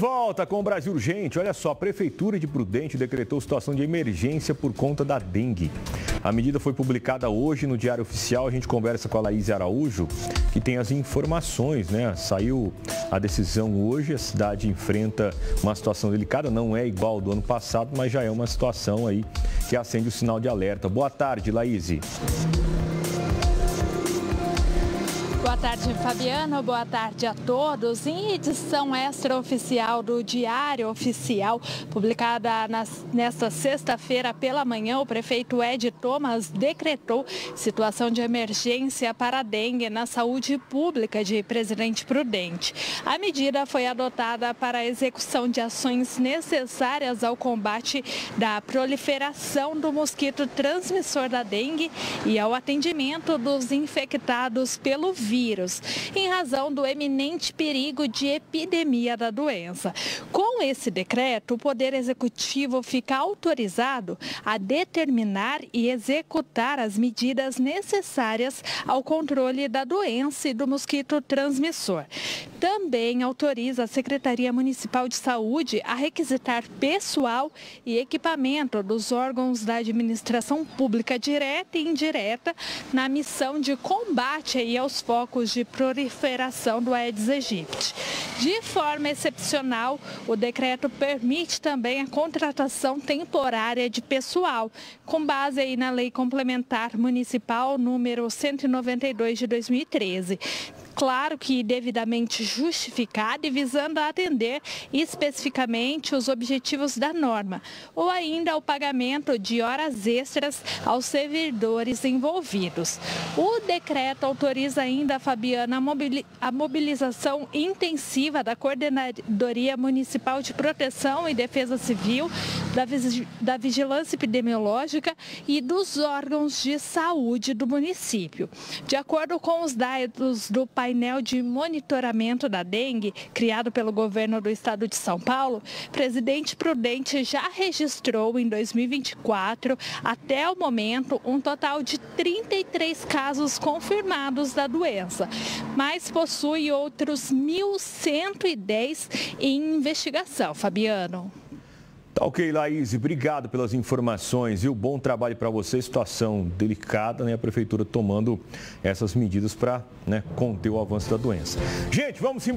Volta com o Brasil Urgente. Olha só, a Prefeitura de Prudente decretou situação de emergência por conta da dengue. A medida foi publicada hoje no Diário Oficial. A gente conversa com a Laís Araújo, que tem as informações, né? Saiu a decisão hoje, a cidade enfrenta uma situação delicada, não é igual do ano passado, mas já é uma situação aí que acende o sinal de alerta. Boa tarde, Laís. Boa tarde, Fabiano. Boa tarde a todos. Em edição extraoficial do Diário Oficial, publicada nas, nesta sexta-feira pela manhã, o prefeito Ed Thomas decretou situação de emergência para a dengue na saúde pública de Presidente Prudente. A medida foi adotada para a execução de ações necessárias ao combate da proliferação do mosquito transmissor da dengue e ao atendimento dos infectados pelo vírus vírus, em razão do eminente perigo de epidemia da doença. Com esse decreto, o Poder Executivo fica autorizado a determinar e executar as medidas necessárias ao controle da doença e do mosquito transmissor. Também autoriza a Secretaria Municipal de Saúde a requisitar pessoal e equipamento dos órgãos da administração pública direta e indireta na missão de combate aos focos focos de proliferação do Aedes aegypti. De forma excepcional, o decreto permite também a contratação temporária de pessoal, com base aí na Lei Complementar Municipal número 192 de 2013 claro que devidamente justificada e visando atender especificamente os objetivos da norma, ou ainda o pagamento de horas extras aos servidores envolvidos. O decreto autoriza ainda, Fabiana, a mobilização intensiva da Coordenadoria Municipal de Proteção e Defesa Civil, da Vigilância Epidemiológica e dos órgãos de saúde do município. De acordo com os dados do país, painel de monitoramento da dengue, criado pelo governo do estado de São Paulo, Presidente Prudente já registrou em 2024, até o momento, um total de 33 casos confirmados da doença, mas possui outros 1.110 em investigação. Fabiano. Tá ok, Laís, obrigado pelas informações e o bom trabalho para você. Situação delicada, né? A prefeitura tomando essas medidas para né, conter o avanço da doença. Gente, vamos embora.